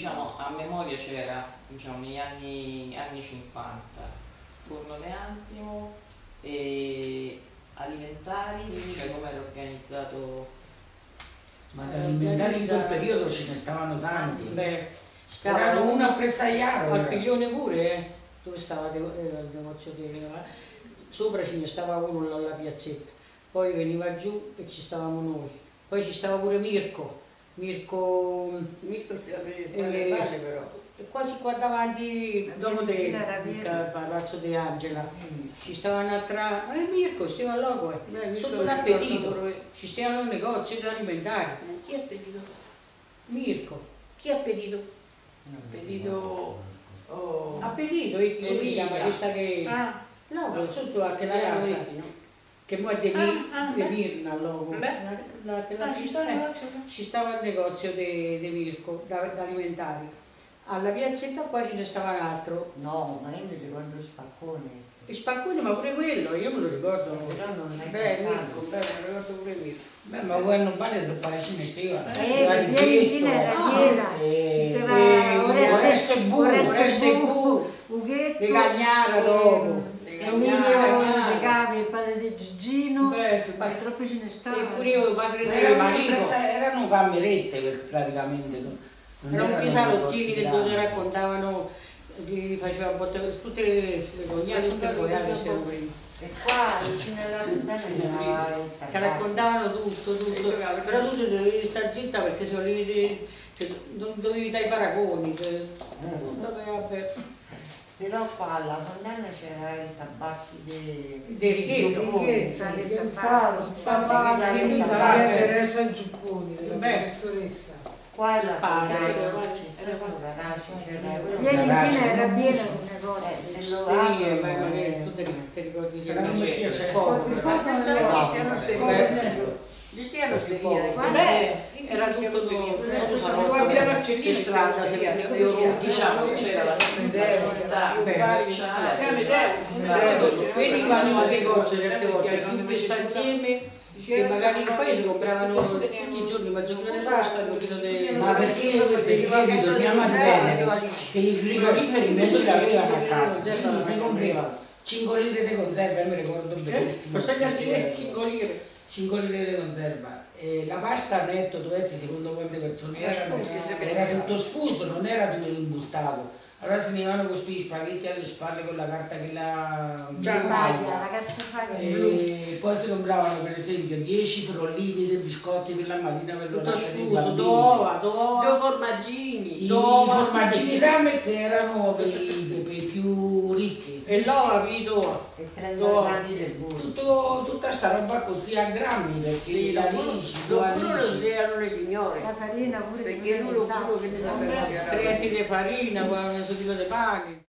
diciamo a memoria c'era diciamo, negli anni, anni 50 forno Leantimo e alimentari, cioè come era organizzato? Ma da alimentare in quel periodo ce ne stavano tanti. Beh, Stavano uno a Pressaiaro. al Piglione pure, eh, dove stava? De- eh, il negozio di Sopra ce ne stava uno alla piazzetta, poi veniva giù e ci stavamo noi. Poi ci stava pure Mirko, Mirko Mirko stava Eh, le palle però. quasi qua davanti, dopo te, il palazzo di Angela. Ci stava un'altra, eh Mirko, stava là, eh. Beh, sotto l'appetito, ci stavano un negozio alimentari. Eh, Chi ha spedito? Mirko, Chi ha spedito? Spedito... Oh. appetito, e come si chiama questa che... Ah, No, sotto anche la casa, no? Che poi di Mir- Ah, ah, di beh. Mirna. Beh. La- la- la- Ah, ci sta eh, negozio? ci stava il negozio di, di Mirko, da, da alimentari. Alla piazzetta qua ce ne stava un altro. No, ma io mi ricordo Spaccone. Il spaccone, ma pure quello, io me lo ricordo. Però non è Beh. Mirko, beh, me lo ricordo pure Mirko. Beh, ma voi non vale troppo la cena stiva. Eh, ieri fine era piena. Ci stava eh, Oreste, Bu, Oreste Bu, Ughetto, Le Cagnara dopo. Emilio Cagnara. De Gavi, il padre di Gigino, Ma troppi ce ne E stavano. pure io, padre Marino. pressa- erano camerette per, praticamente. non- Erano tutti erano salottini negozi che dove raccontavano, gli faceva botte, tutte le cognate, tutte le cognate c'erano prima. E qua vicino alla il Che raccontavano tutto, tutto. Però tu dovevi stare zitta perché se volevi, non dovevi dare i paragoni. se- Vabbè, vabbè. Però qua alla fontana c'era i tabacchi di... Dei righetto, Righetto, poi. il Gonzalo, Il Gonzalo, tabacco. Teresa Giupponi, Beh. professoressa. Qua alla fontana ci stavano garage, c'era... Ieri Garage, fine era non pieno uso. di negozi. Eh, Sì, aprono, ma eh, tu ti ricordi C'era sempre. come io, c'era Poco, il però. poco Ma non era era- cristiano Eh, tutto Eh. Qua abbiamo Che strada, osteria. diciamo c'era la comunità Quelli vanno alle cose certe volte, chiunque sta insieme, che magari poi si compravano tutti i giorni mezzo chilo di pasta, un chilo di... Ma perché io perché dormiamo a bene? Che i frigoriferi non ce l'avevano a casa, si comprava 5 litri di conserva, io mi ricordo benissimo. Costa gli altri 5 lire. 5 litri di conserva. E la pasta a netto, dovete, secondo quante persone erano, era tutto sfuso, non era tutto imbustato. Allora se ne vanno con questi spaghetti alle spalle con la carta che la blu. E poi si compravano per esempio 10 frollini di biscotti per la mattina per Tutto lasciare i sfuso, bambini. d'ova, d'ova. Due formaggini. I d'ova. formaggini rame che erano per i, per i più ricchi. E l'ova, vi d'ova. 30 No, grammi del burro. Tutto, tutta sta roba così a grammi perché Sì, la alici, lo erano le signore. La farina pure Perché lui lo puro che ne sapeva. Tre etti di farina, mezzo chilo di pane.